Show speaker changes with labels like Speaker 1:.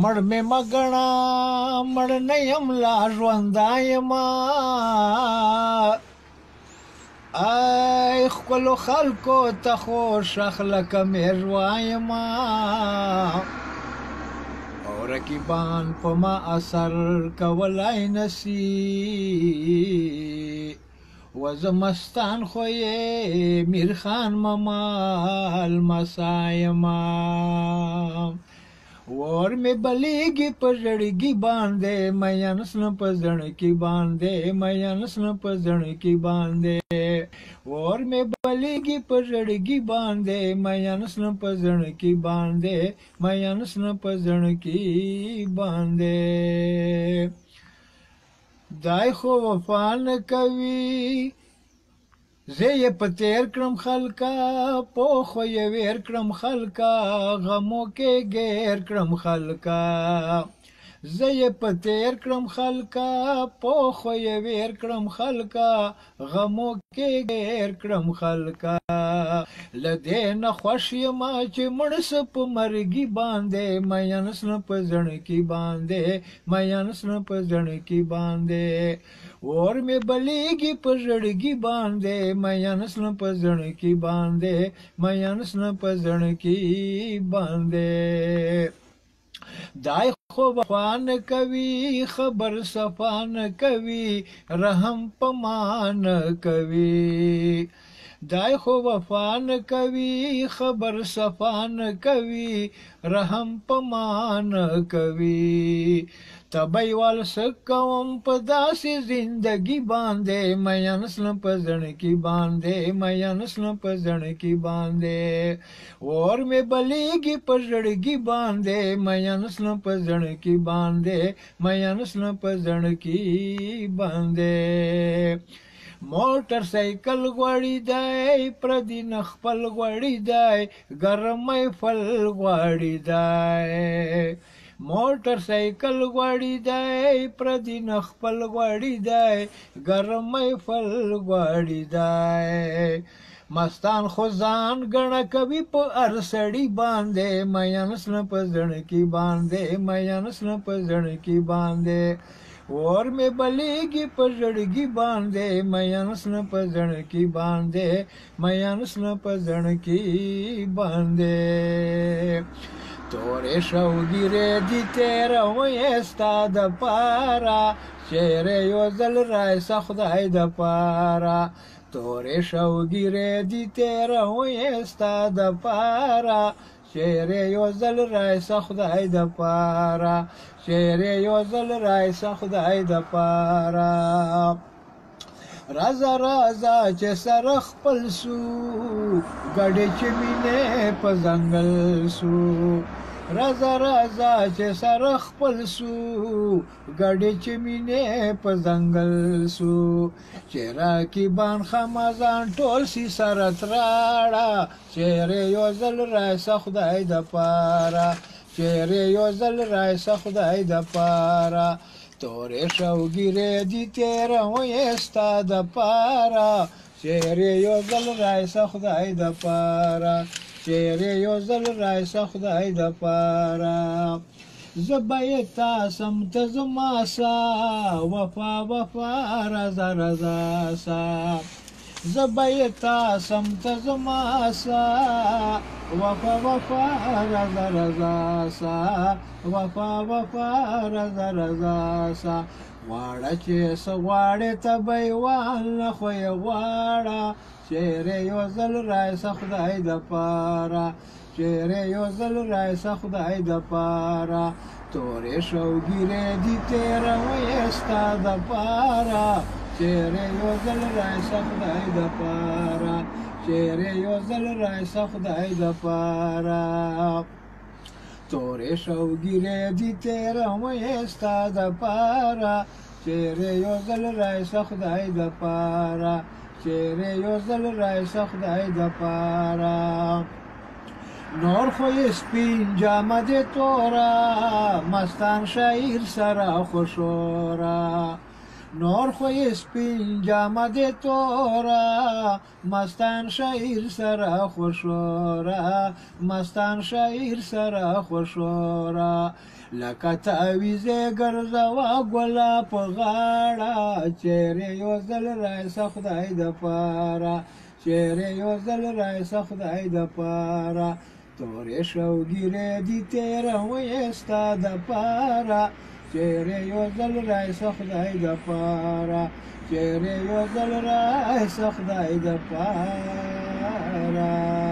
Speaker 1: مړ مې مګنا مړ نه يم لا ژوندای ما ای خپل خلکو ته خوش اخلاق مې روای ما اور رقیبان په ما اثر کولای نسی وزمستان خوی میرخان ممال مسایما ور می بلیگی پزړګي باندې مېن سن پزړګي باندې مېن سن پزړګي باندې ور می بلیگی پزړګي باندې مېن سن پزړګي باندې مېن سن پزړګي باندې دای خو وفا نه کوي زه یې په تیر کړم خلکا په خو یې ویر کړم خلکا غمو کې ګیر کړم خلکا زه یې په تیر کړم خلکا په خو یې ویر کړم خلکا غمو کې غیر کړم خلکا لدې نه خوش یم چې مړس په مرګي باندې مینس نه په ځړ کې باندې مینس نه په ځړ کې باندې ور مې بلیږي په ژړګي باندې مینس نه په ځړ کې باندې مینس نه په ځړ کې باندې دای خو بخوان کوي خبر صفان کوي رحم پمان کوي دای خو وفان کوي خبر صفان کوي رحم پمان کوي تبای وال سکوم په داسې زندگی باندې میان سن په ځن کې باندې میان سن په ځن کې باندې اور مې بلیږي په ژړګي باندې میان سن په ځن کې باندې میان سن په ځن کې باندې موټر سایکل غوړی دی پردي نه خپل غوړی دی ګرمۍ فل غوړی دی موټر سایکل غوړی دی پردي نه خپل غوړی دی ګرمۍ فل غوړی دی مستان خو ځان ګڼه کوي په هر سړي باندې مینس نه په زړه کې باندې مینس نه په زړه کې باندې اور مې بلیږي په زړګي باندې میانس نه په زړګي باندې میانس نه په زړګي باندې تورې شوګیرې دي تیروې ستا د پاره چیرې یو ځل رایسه خدای د پاره تورې شوګیرې دي تیروې ستا د پاره شعر یو ځل رایسه خدای د پاره شعر یو ځل رایسه خدای د پاره رازا رازا چې سره خپل سو ګډې چې مینې په ځنګل سو رازا رازا چې سره خپل سو ګړې چې مینې په ځنګل سو چې راکی بان خمازان ټول سی سره تراړه چیرې یو ځل راسه خدای د پاره چیرې یو ځل راسه خدای د پاره تورې شوګیرې دي تیره وې ستا د پاره چیرې یو ځل راسه خدای د پاره شیر یو زل رایسا خدای د پاره زبای تاسم تزما سا وفا وفا رضا رضا سا زبای تاسم تزما سا وفا وفا رضا رضا سا وفا وفا رضا رضا سا غواړه چې څه غواړې ته به یې واله خو یې غواړه چیرې یو ځل رایسه خدای دپاره چیرې یو ځل رایسه خدای دپاره تورې شوګیرې دي تېروې ستا دپاره چیرې یو ځل رایسه خدای دپاره چیرې یو ځل رایسه خدای دپاره تورې شوګیرې دي تیره مې ستا د پاره چیرې یو ځل رایسه خدای د پاره چیرې یو ځل رایسه خدای د پاره نور خوی سپین جامد تورا مستان شعیر سرا خوشورا نور خوی سپین جامه دی تورا مستان شعیر سره خوشورا مستان شعیر سره خوشورا لکه تعویزه ګرځوا ګلا په غاړه چیرې یو ځل رایسه خدای د پاره چیرې یو ځل رایسه خدای د پاره تورې شوګیرې دي تېره وې ستا د پاره چیرے یو زل رای سخدای د پارا چیرے یو زل رای سخدای د پارا